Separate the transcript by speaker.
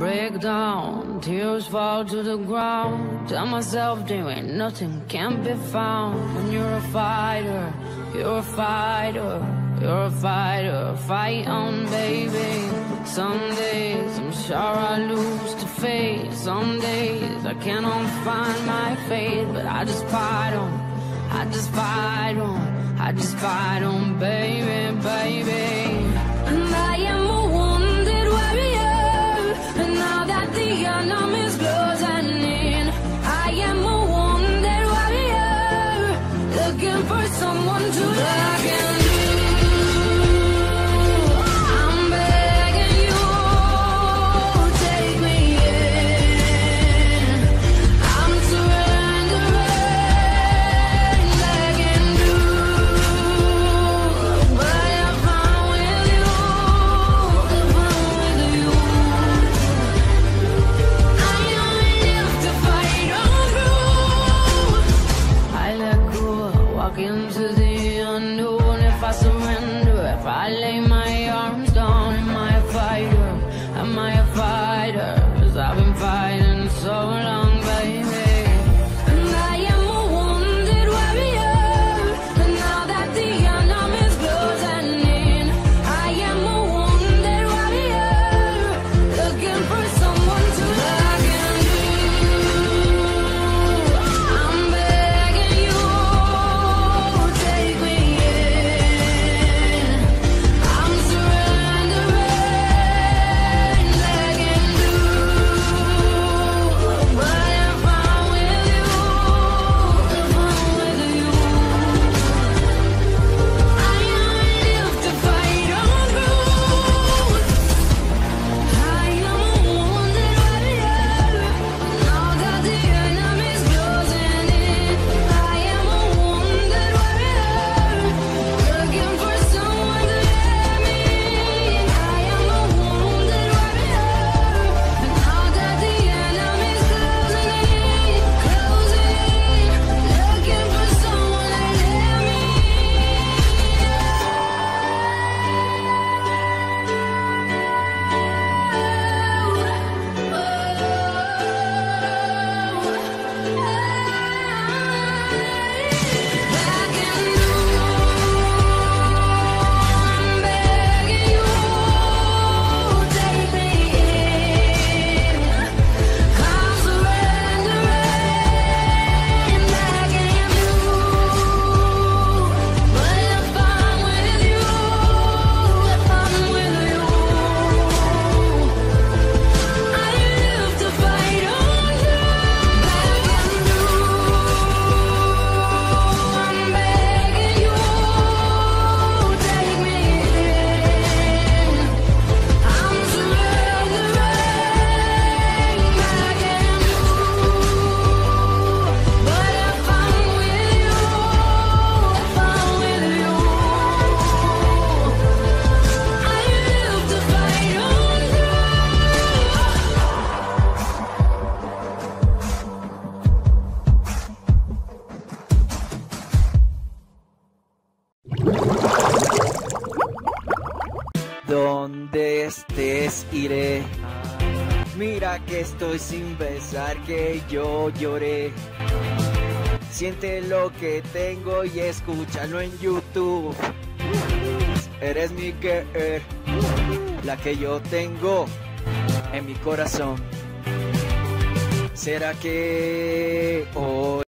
Speaker 1: break down, tears fall to the ground. Tell myself there ain't nothing can't be found. When you're a fighter, you're a fighter, you're a fighter. Fight on, baby. Some days I'm sure I lose to fate. Some days I cannot find my faith, but I just fight on. I just fight on. I just fight on, baby, baby. Someone to love walk into the unknown. If I surrender, if I lay my arms down, am I a fighter? Am I a fighter?
Speaker 2: Donde estés iré. Mira que estoy sin pensar que yo lloré. Siente lo que tengo y escúchalo en YouTube. Eres mi girl, la que yo tengo en mi corazón. ¿Será que hoy